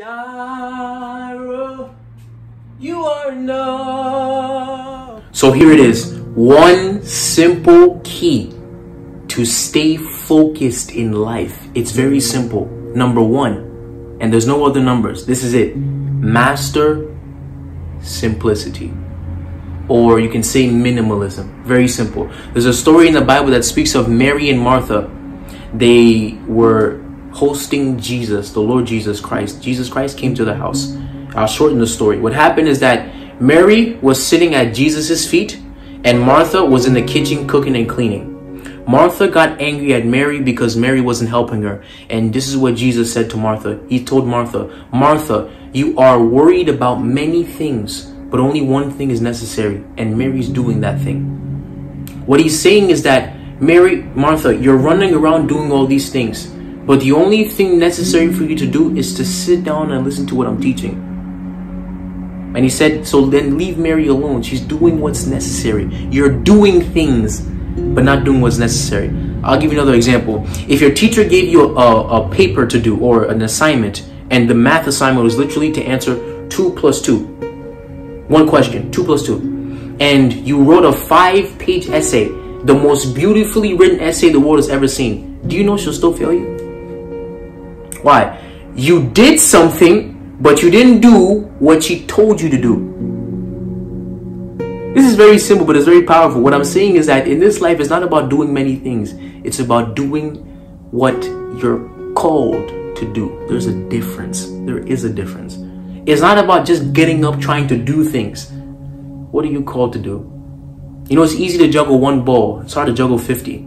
You are. So here it is. One simple key to stay focused in life. It's very simple. Number one, and there's no other numbers. This is it. Master simplicity. Or you can say minimalism. Very simple. There's a story in the Bible that speaks of Mary and Martha. They were hosting Jesus, the Lord Jesus Christ. Jesus Christ came to the house. I'll shorten the story. What happened is that Mary was sitting at Jesus' feet and Martha was in the kitchen cooking and cleaning. Martha got angry at Mary because Mary wasn't helping her. And this is what Jesus said to Martha. He told Martha, Martha, you are worried about many things, but only one thing is necessary, and Mary's doing that thing. What he's saying is that Mary, Martha, you're running around doing all these things, but the only thing necessary for you to do is to sit down and listen to what I'm teaching. And he said, so then leave Mary alone. She's doing what's necessary. You're doing things, but not doing what's necessary. I'll give you another example. If your teacher gave you a, a paper to do or an assignment, and the math assignment was literally to answer 2 plus 2, one question, 2 plus 2, and you wrote a five page essay, the most beautifully written essay the world has ever seen, do you know she'll still fail you? Why? You did something, but you didn't do what she told you to do. This is very simple, but it's very powerful. What I'm saying is that in this life, it's not about doing many things, it's about doing what you're called to do. There's a difference. There is a difference. It's not about just getting up trying to do things. What are you called to do? You know, it's easy to juggle one ball, it's hard to juggle 50.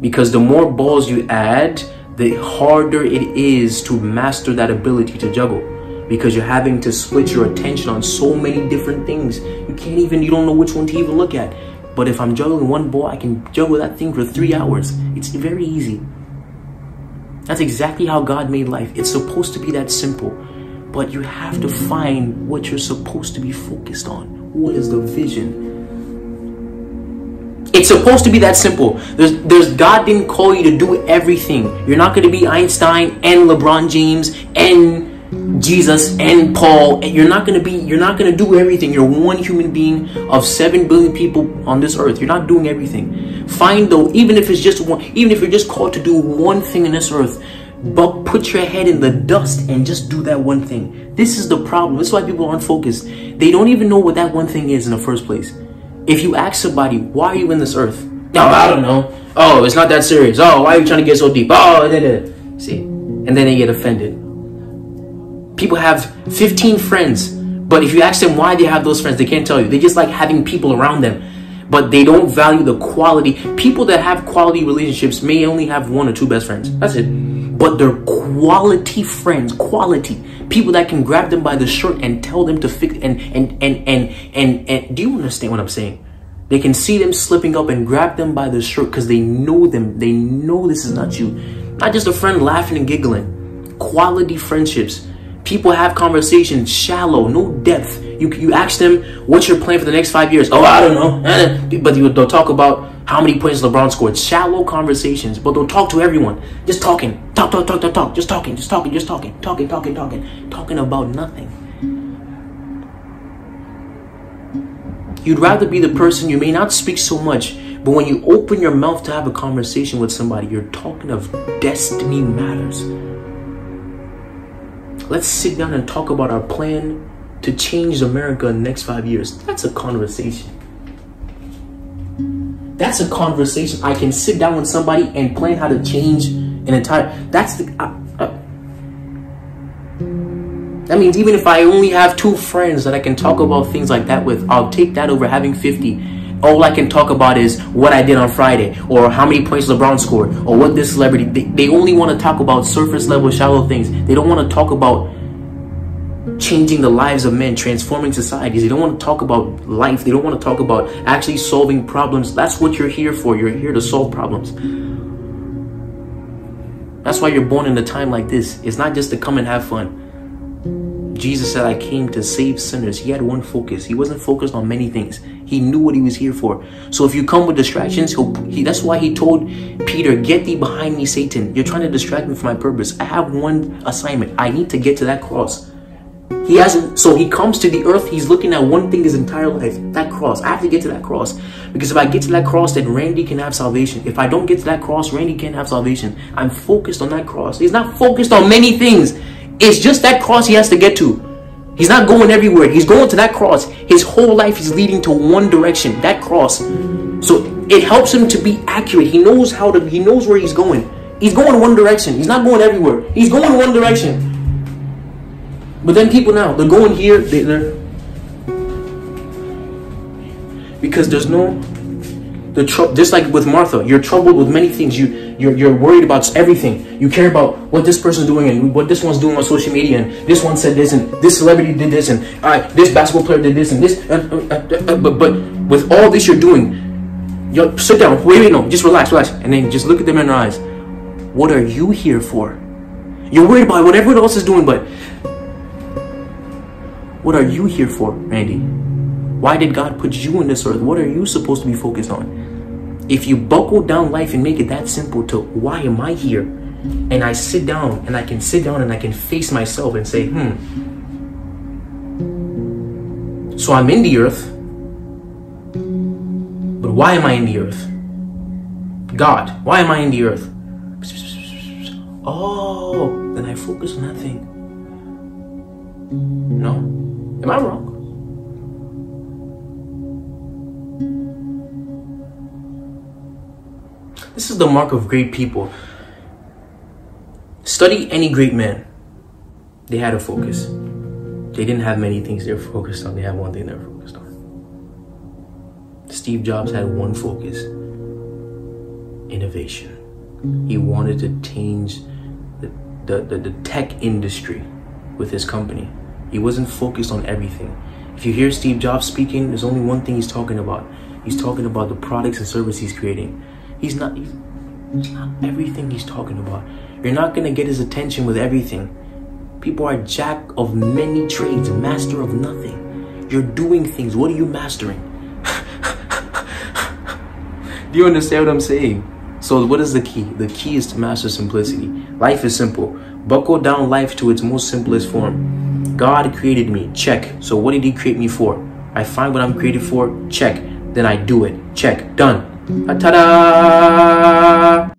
Because the more balls you add, the harder it is to master that ability to juggle because you're having to split your attention on so many different things. You can't even, you don't know which one to even look at. But if I'm juggling one ball, I can juggle that thing for three hours. It's very easy. That's exactly how God made life. It's supposed to be that simple. But you have to find what you're supposed to be focused on. What is the vision? It's supposed to be that simple. There's, there's God didn't call you to do everything. You're not going to be Einstein and LeBron James and Jesus and Paul. You're not going to be. You're not going to do everything. You're one human being of seven billion people on this earth. You're not doing everything. Find though, even if it's just one, even if you're just called to do one thing in this earth, but put your head in the dust and just do that one thing. This is the problem. This is why people aren't focused. They don't even know what that one thing is in the first place. If you ask somebody, why are you in this earth? No, I don't know. Oh, it's not that serious. Oh, why are you trying to get so deep? Oh, da, da. see, and then they get offended. People have 15 friends, but if you ask them why they have those friends, they can't tell you. They just like having people around them, but they don't value the quality. People that have quality relationships may only have one or two best friends. That's it. But they're quality friends, quality people that can grab them by the shirt and tell them to fix and and and and and, and do you understand what I'm saying? They can see them slipping up and grab them by the shirt because they know them. They know this is not you. Not just a friend laughing and giggling. Quality friendships. People have conversations, shallow, no depth. You you ask them what's your plan for the next five years. Oh, I don't know. Eh. But you, they'll talk about how many points LeBron scored. Shallow conversations, but they'll talk to everyone. Just talking, talk, talk, talk, talk, talk. Just talking, just talking, just talking, talking, talking, talking, talking about nothing. You'd rather be the person you may not speak so much, but when you open your mouth to have a conversation with somebody, you're talking of destiny matters. Let's sit down and talk about our plan to change America in the next five years. That's a conversation. That's a conversation. I can sit down with somebody and plan how to change an entire. That's the. I, uh, that means even if I only have two friends that I can talk about things like that with, I'll take that over having 50. All I can talk about is what I did on Friday, or how many points LeBron scored, or what this celebrity. They, they only want to talk about surface level, shallow things. They don't want to talk about changing the lives of men, transforming societies. They don't want to talk about life. They don't want to talk about actually solving problems. That's what you're here for. You're here to solve problems. That's why you're born in a time like this. It's not just to come and have fun. Jesus said, I came to save sinners. He had one focus. He wasn't focused on many things. He knew what he was here for. So if you come with distractions, he, that's why he told Peter, Get thee behind me, Satan. You're trying to distract me from my purpose. I have one assignment. I need to get to that cross. He hasn't, so he comes to the earth, he's looking at one thing his entire life that cross. I have to get to that cross. Because if I get to that cross, then Randy can have salvation. If I don't get to that cross, Randy can't have salvation. I'm focused on that cross. He's not focused on many things. It's just that cross he has to get to. He's not going everywhere. He's going to that cross. His whole life is leading to one direction, that cross. So it helps him to be accurate. He knows how to he knows where he's going. He's going one direction. He's not going everywhere. He's going one direction. But then people now, they're going here, they, they're because there's no the tr- just like with Martha, you're troubled with many things. You you're, you're worried about everything. You care about what this person's doing and what this one's doing on social media, and this one said this, and this celebrity did this, and uh, this basketball player did this, and this. Uh, uh, uh, uh but but with all this you're doing, you sit down. Wait, wait, no, just relax, relax, and then just look at them in their eyes. What are you here for? You're worried about what everyone else is doing, but what are you here for, Randy? Why did God put you in this earth? What are you supposed to be focused on? If you buckle down life and make it that simple to why am I here? And I sit down and I can sit down and I can face myself and say, hmm. So I'm in the earth. But why am I in the earth? God, why am I in the earth? Oh, then I focus on that thing. No? Am I wrong? This is the mark of great people. Study any great man. They had a focus. They didn't have many things they were focused on. They had one thing they were focused on. Steve Jobs had one focus innovation. He wanted to change the, the, the, the tech industry with his company. He wasn't focused on everything. If you hear Steve Jobs speaking, there's only one thing he's talking about. He's talking about the products and services he's creating. He's not, he's, not everything he's talking about. You're not going to get his attention with everything. People are jack of many trades, master of nothing. You're doing things. What are you mastering? Do you understand what I'm saying? So, what is the key? The key is to master simplicity. Life is simple. Buckle down life to its most simplest form. God created me. Check. So, what did He create me for? I find what I'm created for. Check. Then I do it. Check. Done. Ta-da!